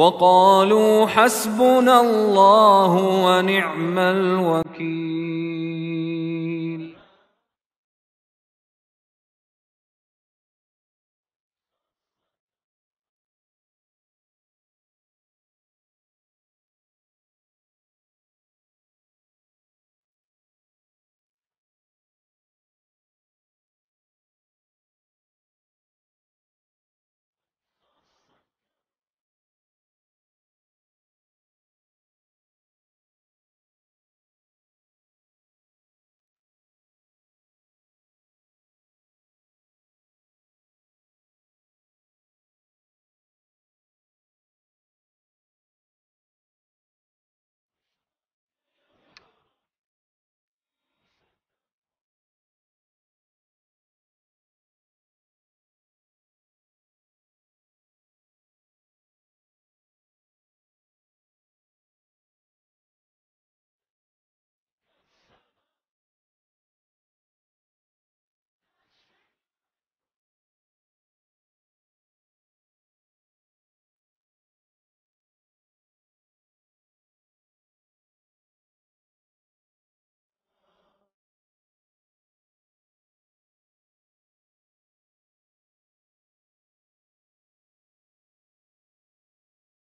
وقالوا حسبنا الله ونعم الوكيل.